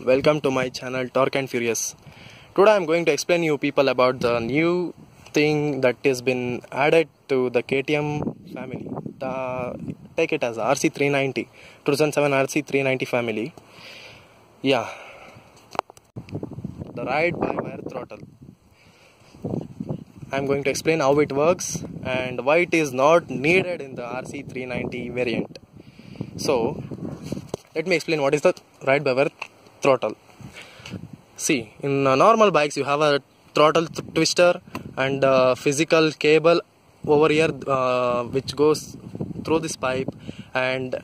welcome to my channel Torque and Furious. Today I'm going to explain you people about the new thing that has been added to the KTM family. The, take it as RC390, 2007 RC390 family. Yeah, the ride by wire throttle. I'm going to explain how it works and why it is not needed in the RC390 variant. So, let me explain what is the ride by wire throttle. See, in uh, normal bikes, you have a throttle th- twister and a physical cable over here uh, which goes through this pipe and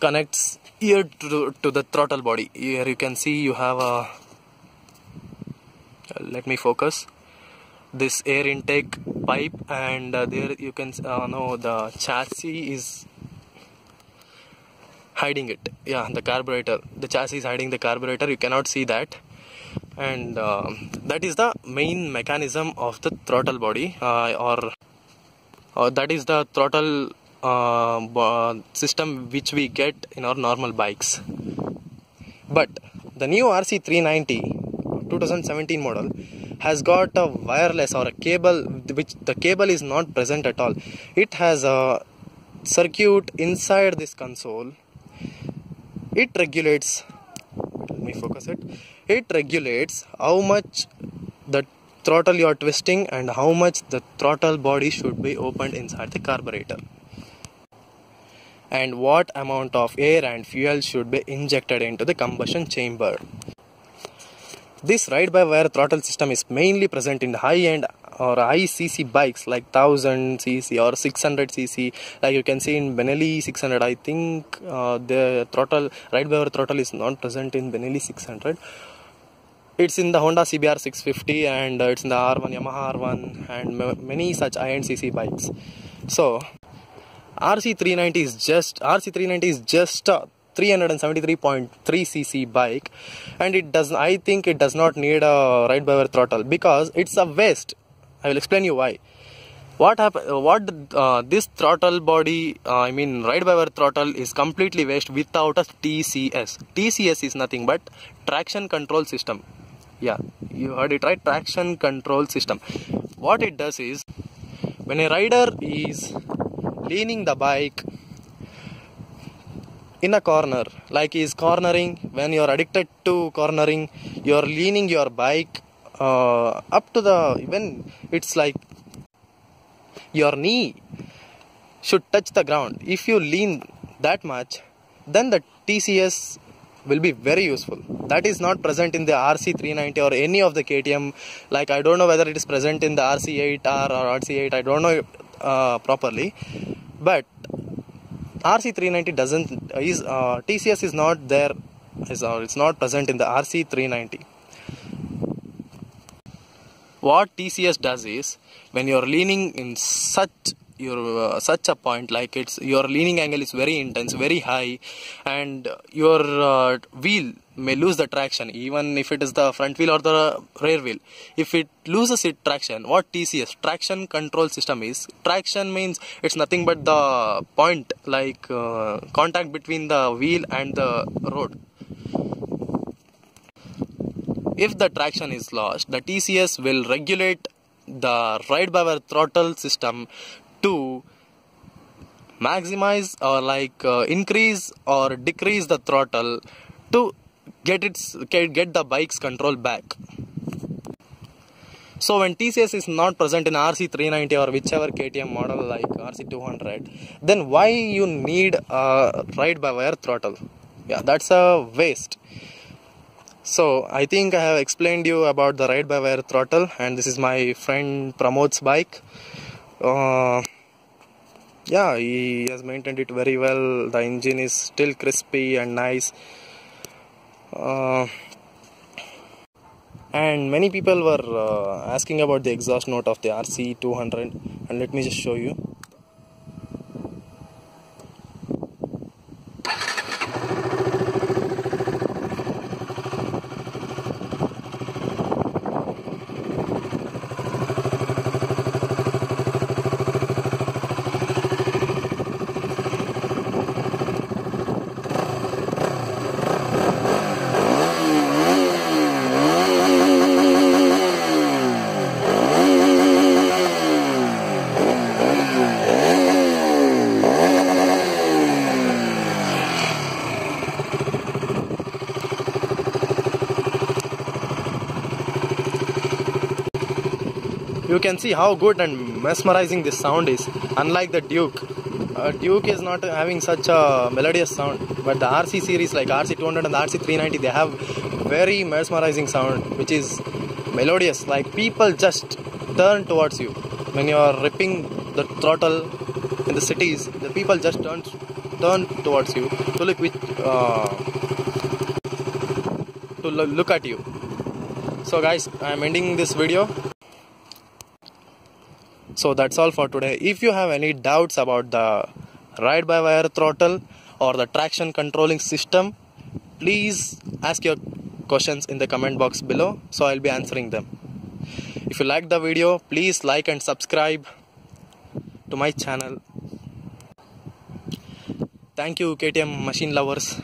connects here to, to the throttle body. Here you can see you have a. Let me focus this air intake pipe and uh, there you can uh, know the chassis is hiding it. Yeah the carburetor. The chassis is hiding the carburetor. You cannot see that. And uh, that is the main mechanism of the throttle body uh, or, that is the throttle uh, system which we get in our normal bikes. But the new rc390 2017 model has got a wireless or a cable which the cable is not present at all. It has a circuit inside this console it regulates let me focus it. It regulates how much the throttle you are twisting and how much the throttle body should be opened inside the carburetor. And what amount of air and fuel should be injected into the combustion chamber. This ride by wire throttle system is mainly present in the high end or high cc bikes like 1000 cc or 600 cc like you can see in benelli 600 i think uh, the throttle right wire throttle is not present in benelli 600 it's in the honda cbr 650 and uh, it's in the r1 yamaha r1 and many such high cc bikes. So rc390 is just rc390 is just a 373.3 cc bike. And it does i think it does not need a by wire throttle because it's a waste i will explain you why. What happen what uh, this throttle body uh, i mean ride by wire throttle is completely waste without a tcs tcs is nothing but traction control system. Yeah you heard it right traction control system. What it does is when a rider is leaning the bike in a corner like he is cornering when you are addicted to cornering you are leaning your bike uh, up to the when it's like your knee should touch the ground. If you lean that much then the tcs will be very useful. That is not present in the rc390 or any of the ktm like i don't know whether it is present in the rc8r or rc8 i don't know uh, properly. But RC390 doesn't is uh, TCS is not there is uh, it's not present in the RC390 what TCS does is when you're leaning in such your uh, such a point like it's your leaning angle is very intense very high and your uh, wheel may lose the traction even if it is the front wheel or the rear wheel. If it loses its traction what tcs traction control system is traction means it's nothing but the point like uh, contact between the wheel and the road if the traction is lost the tcs will regulate the ride by wire throttle system to maximize or like uh, increase or decrease the throttle to get its get the bike's control back. So when tcs is not present in rc390 or whichever ktm model like rc200 then why you need a ride by wire throttle? Yeah that's a waste so I think I have explained you about the ride by wire throttle and this is my friend Pramod's bike. Uh, yeah, he has maintained it very well. The engine is still crispy and nice. Uh, and many people were uh, asking about the exhaust note of the RC200 and let me just show you. You can see how good and mesmerizing this sound is unlike the duke. Uh, duke is not having such a melodious sound but the rc series like rc200 and rc390 they have very mesmerizing sound which is melodious like people just turn towards you. When you are ripping the throttle in the cities the people just turn turn towards you to look with uh, to lo- look at you. So guys i'm ending this video so that's all for today. If you have any doubts about the ride by wire throttle or the traction controlling system please ask your questions in the comment box below. So i'll be answering them. If you like the video please like and subscribe to my channel. Thank you ktm machine lovers